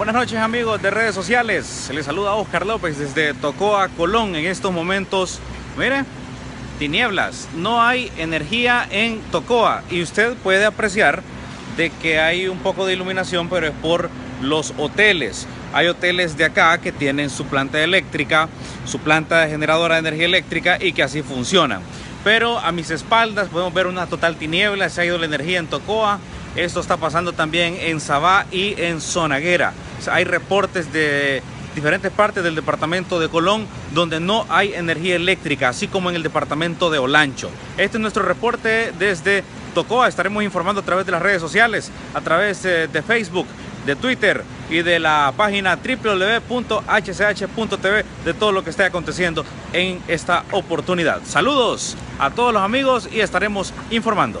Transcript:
Buenas noches amigos de redes sociales, les saluda Oscar López desde Tocoa, Colón. En estos momentos, mire, tinieblas, no hay energía en Tocoa y usted puede apreciar de que hay un poco de iluminación, pero es por los hoteles. Hay hoteles de acá que tienen su planta eléctrica, su planta generadora de energía eléctrica y que así funcionan. Pero a mis espaldas podemos ver una total tiniebla, se ha ido la energía en Tocoa. Esto está pasando también en Sabá y en Zonaguera. Hay reportes de diferentes partes del departamento de Colón donde no hay energía eléctrica, así como en el departamento de Olancho. Este es nuestro reporte desde Tocoa. Estaremos informando a través de las redes sociales, a través eh, de Facebook, de Twitter y de la página www.hch.tv de todo lo que esté aconteciendo en esta oportunidad. Saludos a todos los amigos y estaremos informando.